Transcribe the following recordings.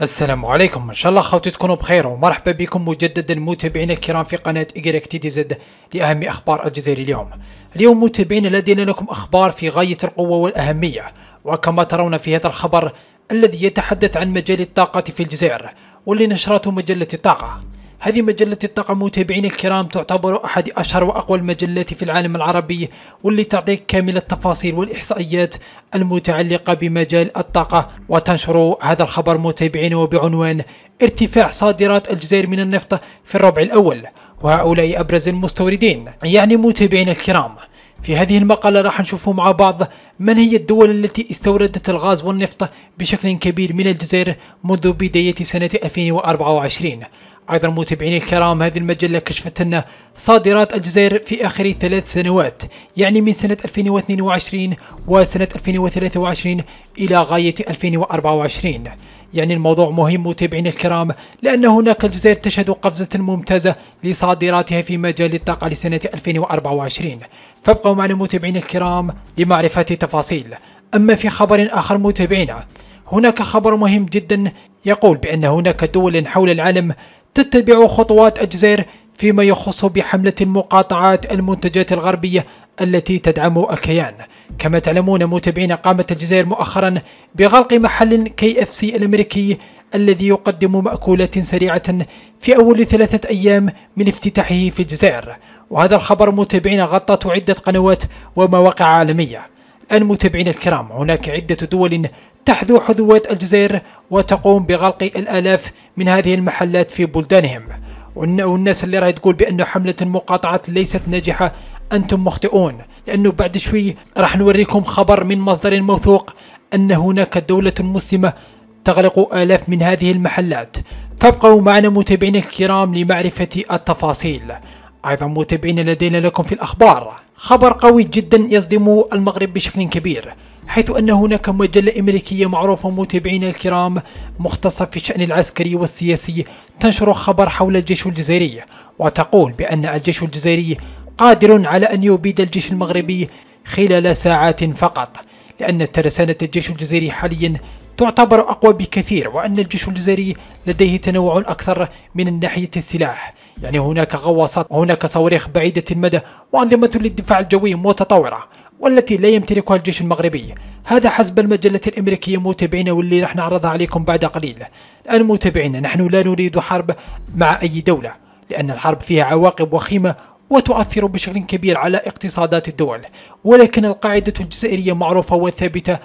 السلام عليكم إن شاء الله اخوتي تكونوا بخير ومرحبا بكم مجددا متابعينا الكرام في قناة اجريك تي دي زد لأهم أخبار الجزائر اليوم. اليوم متابعينا لدينا لكم أخبار في غاية القوة والأهمية وكما ترون في هذا الخبر الذي يتحدث عن مجال الطاقة في الجزائر واللي نشرته مجلة الطاقة. هذه مجلة الطاقة متابعينا الكرام تعتبر أحد أشهر وأقوى المجلات في العالم العربي واللي تعطيك كامل التفاصيل والإحصائيات المتعلقة بمجال الطاقة. وتنشر هذا الخبر متابعينا وبعنوان ارتفاع صادرات الجزائر من النفط في الربع الأول وهؤلاء أبرز المستوردين يعني متابعينا الكرام. في هذه المقالة راح نشوف مع بعض من هي الدول التي استوردت الغاز والنفط بشكل كبير من الجزائر منذ بداية سنة 2024 أيضا متابعيني الكرام هذه المجلة كشفت لنا صادرات الجزائر في آخر ثلاث سنوات يعني من سنة 2022 وسنة 2023 إلى غاية 2024 يعني الموضوع مهم متابعينا الكرام لأن هناك الجزائر تشهد قفزة ممتازة لصادراتها في مجال الطاقة لسنة 2024 فابقوا معنا متابعينا الكرام لمعرفة تفاصيل. أما في خبر آخر متابعينا هناك خبر مهم جدا يقول بأن هناك دول حول العالم تتبع خطوات الجزائر فيما يخص بحملة مقاطعات المنتجات الغربية التي تدعم الكيان كما تعلمون متابعين قامت الجزائر مؤخرا بغلق محل KFC الأمريكي الذي يقدم مأكولات سريعة في أول ثلاثة أيام من افتتاحه في الجزائر. وهذا الخبر متابعين غطته عدة قنوات ومواقع عالمية. الآن متابعين الكرام هناك عدة دول تحذو حذوات الجزائر وتقوم بغلق الآلاف من هذه المحلات في بلدانهم. والناس اللي راح تقول بأن حملة المقاطعة ليست ناجحة أنتم مخطئون. لأنه بعد شوي راح نوريكم خبر من مصدر موثوق أن هناك دولة مسلمة تغلق آلاف من هذه المحلات. فابقوا معنا متابعينا الكرام لمعرفة التفاصيل. أيضا متابعين لدينا لكم في الأخبار. خبر قوي جدا يصدم المغرب بشكل كبير حيث أن هناك مجلة أمريكية معروفة متابعينا الكرام مختصة في الشأن العسكري والسياسي تنشر خبر حول الجيش الجزائري وتقول بأن الجيش الجزائري قادر على أن يبيد الجيش المغربي خلال ساعات فقط لأن ترسانة الجيش الجزائري حاليا تعتبر أقوى بكثير وأن الجيش الجزائري لديه تنوع أكثر من ناحية السلاح. يعني هناك غواصات وهناك صواريخ بعيدة المدى وأنظمة للدفاع الجوي متطورة والتي لا يمتلكها الجيش المغربي. هذا حسب المجلة الأمريكية متابعينا واللي راح نعرضها عليكم بعد قليل. الآن متابعينا نحن لا نريد حرب مع أي دولة لأن الحرب فيها عواقب وخيمة وتؤثر بشكل كبير على اقتصادات الدول. ولكن القاعدة الجزائرية معروفة وثابتة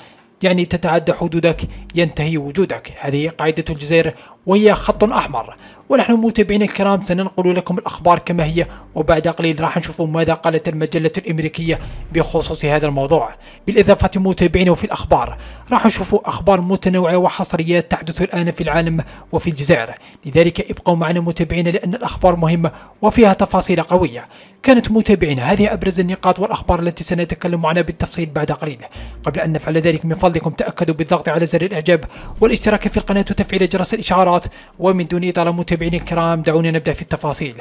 يعني تتعدى حدودك ينتهي وجودك. هذه قاعدة الجزائر وهي خط أحمر. ونحن متابعين الكرام سننقل لكم الأخبار كما هي. وبعد قليل راح نشوف ماذا قالت المجلة الأمريكية بخصوص هذا الموضوع. بالإضافة متابعين في الأخبار. راح نشوف أخبار متنوعة وحصريات تحدث الآن في العالم وفي الجزائر. لذلك ابقوا معنا متابعين لأن الأخبار مهمة وفيها تفاصيل قوية. كانت متابعين هذه أبرز النقاط والأخبار التي سنتكلم عنها بالتفصيل بعد قليل. قبل أن نفعل ذلك من فضلكم تأكدوا بالضغط على زر الإعجاب والاشتراك في القناة وتفعيل جرس الإشعارات. ومن دون إطالة متابعينا الكرام دعونا نبدأ في التفاصيل.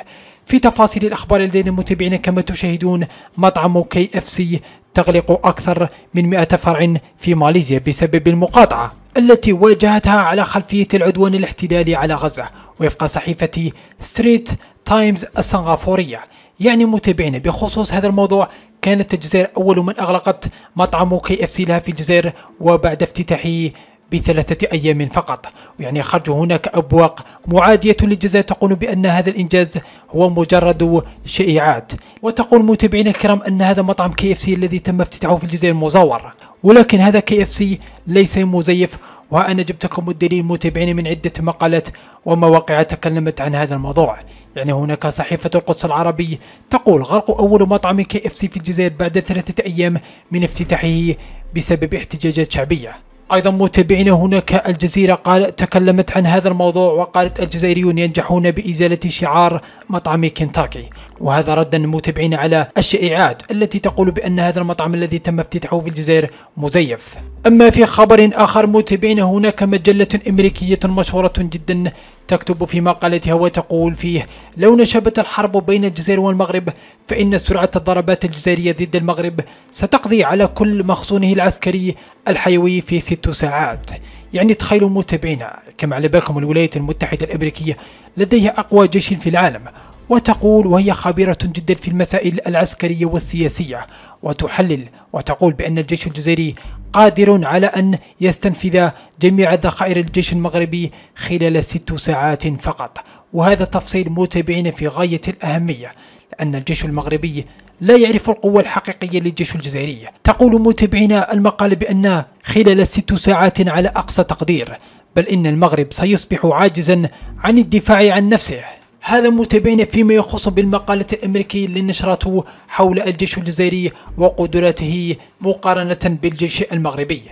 في تفاصيل الأخبار لدينا متابعينا كما تشاهدون مطعم KFC تغلق أكثر من 100 فرع في ماليزيا بسبب المقاطعة التي واجهتها على خلفية العدوان الاحتلالي على غزة وفق صحيفة ستريت تايمز السنغافورية. يعني متابعينا بخصوص هذا الموضوع كانت الجزائر أول من أغلقت مطعم KFC لها في الجزائر وبعد افتتاحه بثلاثة أيام فقط. يعني خرج هناك أبواق معادية للجزائر تقول بأن هذا الإنجاز هو مجرد شائعات. وتقول متابعينا الكرام أن هذا مطعم KFC الذي تم افتتاحه في الجزائر مزور. ولكن هذا KFC ليس مزيف وأنا جبت لكم الدليل متابعين من عدة مقالات ومواقع تكلمت عن هذا الموضوع. يعني هناك صحيفة القدس العربي تقول غلق أول مطعم KFC في الجزائر بعد ثلاثة أيام من افتتاحه بسبب احتجاجات شعبية. أيضا متابعين هناك الجزيرة قال تكلمت عن هذا الموضوع وقالت الجزائريون ينجحون بإزالة شعار مطعم كنتاكي وهذا ردا متابعين على الشائعات التي تقول بأن هذا المطعم الذي تم افتتاحه في الجزائر مزيف. أما في خبر آخر متابعين هناك مجلة أمريكية مشهورة جدا تكتب في مقالتها وتقول فيه لو نشبت الحرب بين الجزائر والمغرب فإن سرعة الضربات الجزائرية ضد المغرب ستقضي على كل مخزونه العسكري الحيوي في ست ساعات. يعني تخيلوا متابعينا كما على بالكم الولايات المتحدة الأمريكية لديها أقوى جيش في العالم وتقول وهي خبيرة جدا في المسائل العسكرية والسياسية وتحلل وتقول بأن الجيش الجزائري قادر على أن يستنفذ جميع ذخائر الجيش المغربي خلال ست ساعات فقط. وهذا تفصيل متابعين في غاية الأهمية لأن الجيش المغربي لا يعرف القوة الحقيقية للجيش الجزائري. تقول متابعينا المقال بأن خلال ست ساعات على أقصى تقدير بل إن المغرب سيصبح عاجزا عن الدفاع عن نفسه. هذا متابعين فيما يخص بالمقالة الأمريكية اللي نشرته حول الجيش الجزائري وقدراته مقارنة بالجيش المغربي.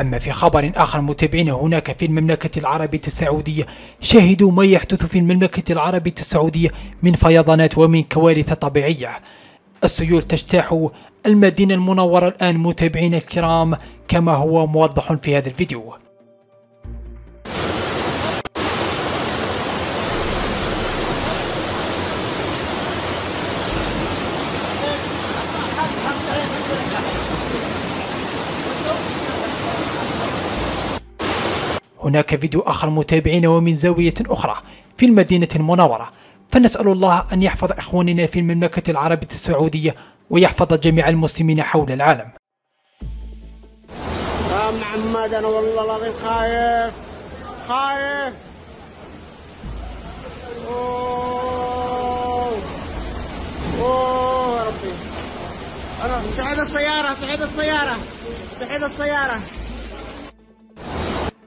أما في خبر آخر متابعين هناك في المملكة العربية السعودية شاهدوا ما يحدث في المملكة العربية السعودية من فيضانات ومن كوارث طبيعية. السيول تجتاح المدينة المنورة الآن متابعين الكرام كما هو موضح في هذا الفيديو. هناك فيديو آخر متابعين ومن زاوية أخرى في المدينة المنورة. فنسأل الله أن يحفظ إخواننا في المملكة العربية السعودية ويحفظ جميع المسلمين حول العالم. يا محمد أنا والله العظيم خايف خايف. أوه. أوه ربي. أنا سعيد السيارة سعيد السيارة سعيد السيارة.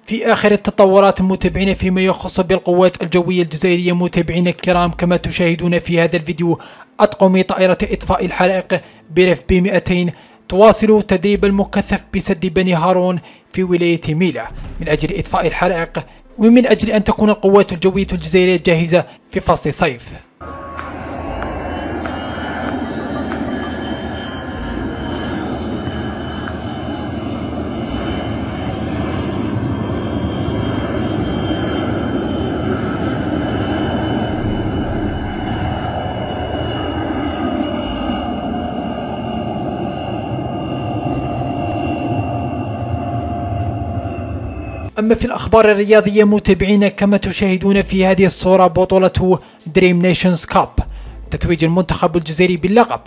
في آخر التطورات متابعين فيما يخص بالقوات الجوية الجزائرية متابعين الكرام كما تشاهدون في هذا الفيديو. أطقم طائرة إطفاء الحرائق بريف بي 200 تواصل تدريب المكثف بسد بني هارون في ولاية ميلا من أجل إطفاء الحرائق ومن أجل أن تكون القوات الجوية الجزائرية جاهزة في فصل الصيف. أما في الأخبار الرياضية متابعين كما تشاهدون في هذه الصورة بطولة Dream Nations Cup تتويج المنتخب الجزائري باللقب.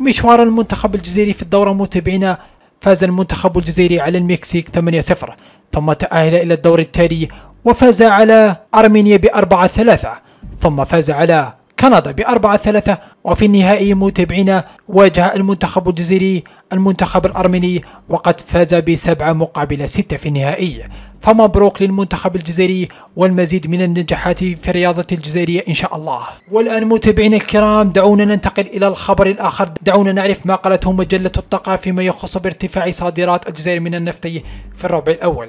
مشوار المنتخب الجزائري في الدورة متابعين فاز المنتخب الجزائري على المكسيك 8-0 ثم تأهل إلى الدور التالي وفاز على أرمينيا بأربعة ثلاثة. ثم فاز على كندا بأربعة ثلاثة وفي النهائي متابعين واجه المنتخب الجزائري المنتخب الأرميني وقد فاز بسبعة مقابل ستة في النهائي. فمبروك للمنتخب الجزائري والمزيد من النجاحات في الرياضة الجزائرية إن شاء الله. والآن متابعينا الكرام دعونا ننتقل إلى الخبر الآخر. دعونا نعرف ما قالته مجلة الطاقة فيما يخص بارتفاع صادرات الجزائر من النفط في الربع الأول.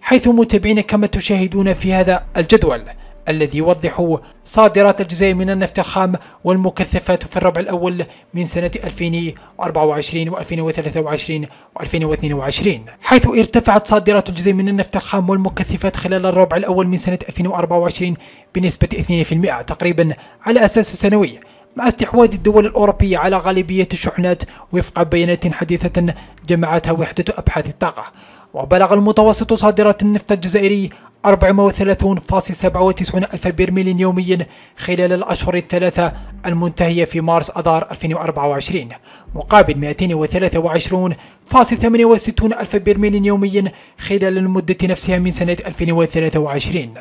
حيث متابعين كما تشاهدون في هذا الجدول الذي يوضح صادرات الجزائر من النفط الخام والمكثفات في الربع الأول من سنة 2024 و2023 و2022 حيث ارتفعت صادرات الجزائر من النفط الخام والمكثفات خلال الربع الأول من سنة 2024 بنسبة 2% تقريبا على أساس سنوي مع استحواذ الدول الأوروبية على غالبية الشحنات وفق بيانات حديثة جمعتها وحدة أبحاث الطاقة. وبلغ المتوسط صادرات النفط الجزائري 430.97 ألف برميل يوميا خلال الأشهر الثلاثة المنتهية في مارس أذار 2024 مقابل 223.68 ألف برميل يوميا خلال المدة نفسها من سنة 2023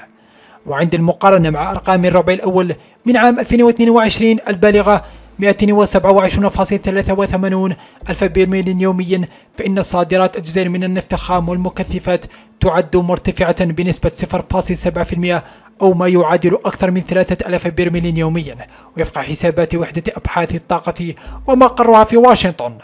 وعند المقارنة مع أرقام الربع الأول من عام 2022 البالغة 227.83 ألف برميل يوميا فإن الصادرات الجزائر من النفط الخام والمكثفات تعد مرتفعة بنسبة 0.7% أو ما يعادل أكثر من 3000 برميل يوميا وفق حسابات وحدة أبحاث الطاقة ومقرها في واشنطن.